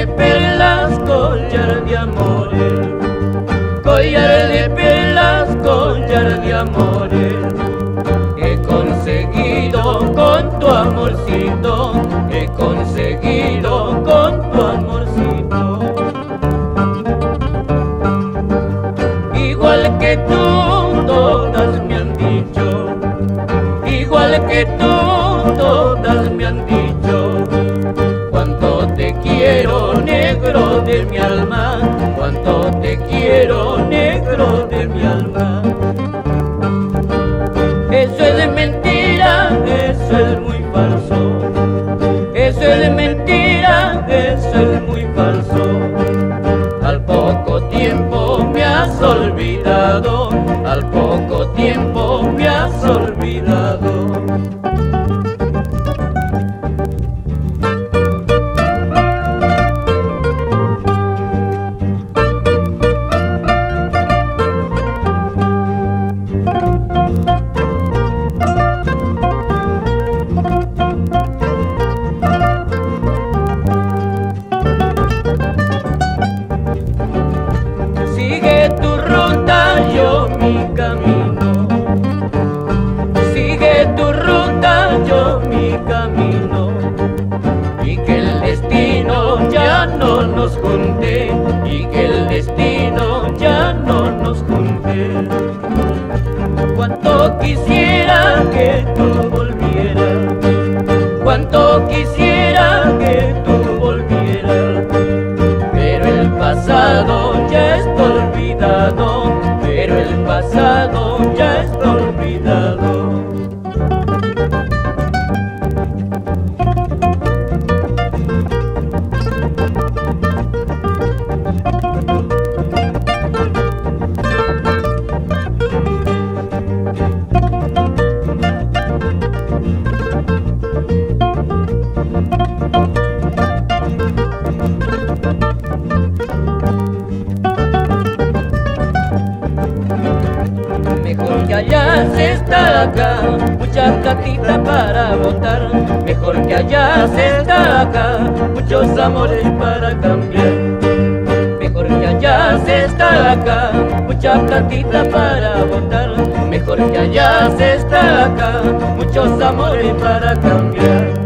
de perlas, collar de amores. Collar de perlas, collar de amores. He conseguido con tu amorcito, he conseguido con tu amorcito. Igual que tú, todas me han dicho. Igual que tú, todas me han dicho. Cuánto te quiero de mi alma, cuánto te quiero, negro de mi alma. Eso es mentira, eso es muy falso. Eso es mentira, eso es muy falso. Al poco tiempo me has olvidado, al poco tiempo me has olvidado. Junte. Cuánto quisiera que tú volvieras. Cuánto quisiera que tú volvieras pero el pasado ya está olvidado, pero el pasado ya está olvidado. Mejor que allá se está acá, mucha platita para votar. Mejor que allá se está acá, muchos amores para cambiar. Mejor que allá se está acá, mucha platita para votar. Mejor que allá se está acá, muchos amores para cambiar.